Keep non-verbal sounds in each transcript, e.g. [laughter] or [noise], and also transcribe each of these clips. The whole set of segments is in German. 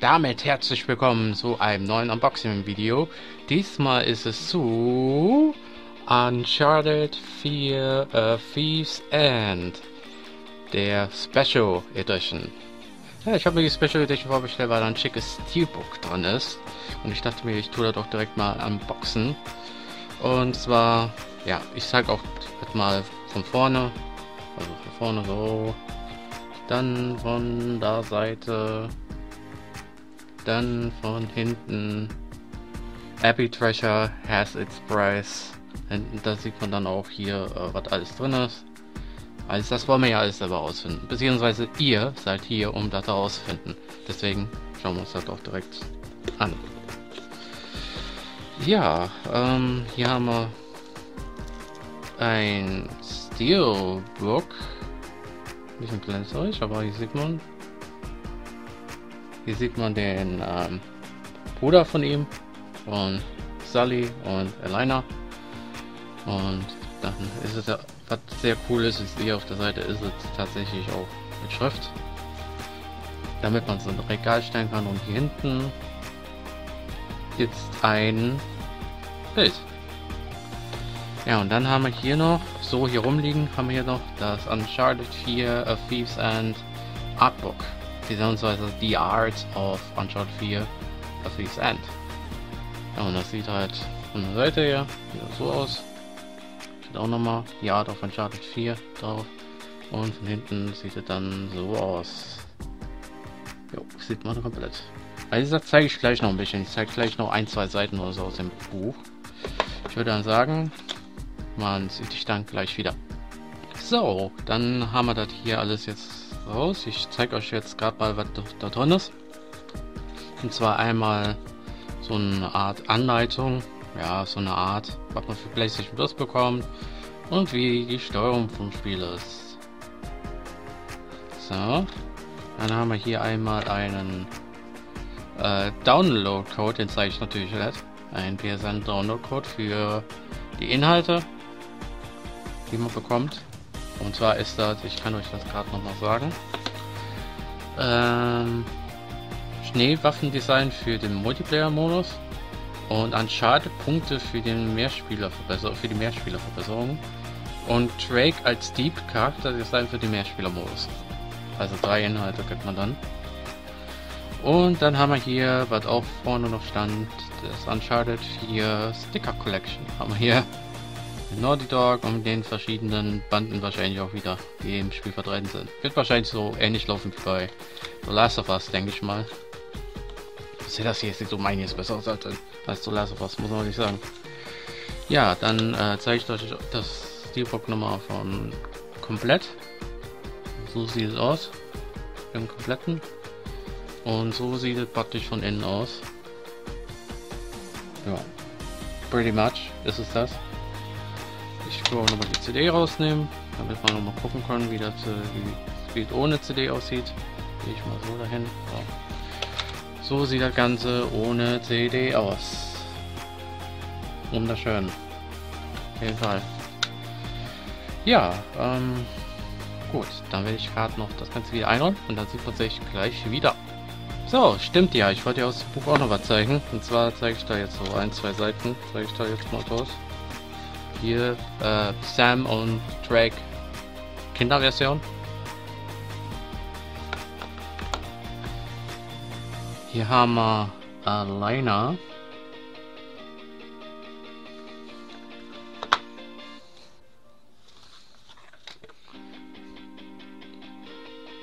damit herzlich willkommen zu einem neuen Unboxing-Video. Diesmal ist es zu Uncharted 4 uh, Thieves End, der Special Edition. Ja, ich habe mir die Special Edition vorbestellt, weil da ein schickes Steelbook drin ist. Und ich dachte mir, ich tue da doch direkt mal unboxen. Und zwar, ja, ich zeige auch mal von vorne, also von vorne so, dann von der Seite dann von hinten Abbey Treasure has its price. Und da sieht man dann auch hier, äh, was alles drin ist. Also das wollen wir ja alles selber ausfinden. Beziehungsweise ihr seid hier, um das herauszufinden. Deswegen schauen wir uns das doch direkt an. Ja, ähm, hier haben wir ein Steelbook. Nicht ein kleines Zeug, aber hier sieht man hier sieht man den ähm, Bruder von ihm und Sully und Elena. Und dann ist es ja, was sehr cool ist, ist hier auf der Seite ist es tatsächlich auch mit Schrift. Damit man so ein Regal stellen kann und hier hinten jetzt ein Bild. Ja, und dann haben wir hier noch, so hier rumliegen, haben wir hier noch das Uncharted 4 A Thieves and Artbook beziehungsweise The Art of Uncharted 4 A Thief's End. Ja, und das sieht halt von der Seite her so aus. Steht auch nochmal The Art of Uncharted 4 drauf. Und von hinten sieht es dann so aus. Jo, sieht man komplett. Also das zeige ich gleich noch ein bisschen. Ich zeige gleich noch ein, zwei Seiten oder so aus dem Buch. Ich würde dann sagen, man sieht sich dann gleich wieder. So, dann haben wir das hier alles jetzt raus. Ich zeige euch jetzt gerade mal, was da drin ist. Und zwar einmal so eine Art Anleitung, ja, so eine Art, was man für PlayStation Plus bekommt und wie die Steuerung vom Spiel ist. So, dann haben wir hier einmal einen äh, Download-Code, den zeige ich natürlich nicht. Ein PSN-Download-Code für die Inhalte, die man bekommt. Und zwar ist das, ich kann euch das gerade nochmal sagen, ähm, Schneewaffendesign für den Multiplayer-Modus und Uncharted-Punkte für den Mehrspielerverbesserung, für die Mehrspielerverbesserung und Drake als Deep Charakterdesign für den Mehrspieler-Modus. Also drei Inhalte kriegt man dann. Und dann haben wir hier, was auch vorne noch stand, das Uncharted 4 Sticker Collection. Haben wir hier Naughty Dog und den verschiedenen Banden wahrscheinlich auch wieder, die im Spiel vertreten sind. Wird wahrscheinlich so ähnlich laufen wie bei The Last of Us, denke ich mal. Ich sehe das hier, sieht so meiniges besser aus als, als The Last of Us, muss man nicht sagen. Ja, dann äh, zeige ich euch das Steelbook nochmal von komplett. So sieht es aus. Im kompletten. Und so sieht es praktisch von innen aus. Ja. Pretty much ist es das. Ich will auch nochmal die CD rausnehmen, damit wir nochmal gucken können, wie das äh, wie ohne CD aussieht. Gehe ich mal so dahin. So. so sieht das Ganze ohne CD aus. Wunderschön. Auf jeden Fall. Ja, ähm, gut, dann werde ich gerade noch das Ganze wieder einräumen und dann sieht man sich gleich wieder. So, stimmt ja, ich wollte ja aus dem Buch auch noch was zeigen. Und zwar zeige ich da jetzt so ein, zwei Seiten, zeige ich da jetzt mal draus hier äh, Sam und Drake Kinderversion. Hier haben wir Alina.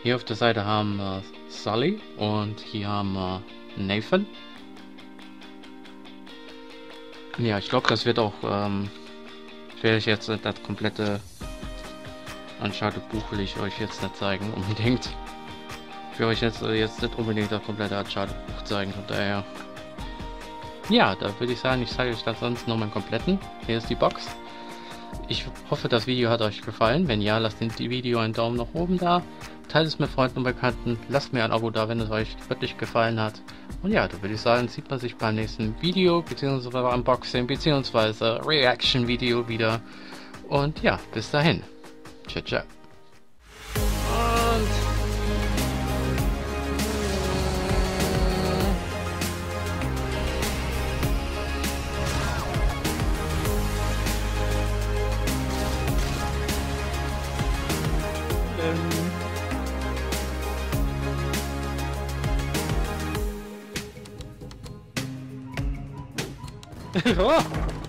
Hier auf der Seite haben wir Sully und hier haben wir Nathan. Ja, ich glaube, das wird auch ähm, ich werde euch jetzt das komplette Uncharted Buch will ich euch jetzt nicht zeigen, [laughs] unbedingt. Ich will euch jetzt, äh, jetzt nicht unbedingt das komplette Uncharted Buch zeigen, von daher. Ja, da würde ich sagen, ich zeige euch das sonst noch mal kompletten. Hier ist die Box. Ich hoffe, das Video hat euch gefallen. Wenn ja, lasst dem Video einen Daumen nach oben da. Teilt es mit Freunden und Bekannten. Lasst mir ein Abo da, wenn es euch wirklich gefallen hat. Und ja, da würde ich sagen, sieht man sich beim nächsten Video, beziehungsweise Unboxing, beziehungsweise Reaction-Video wieder. Und ja, bis dahin. Ciao, ciao. Oh!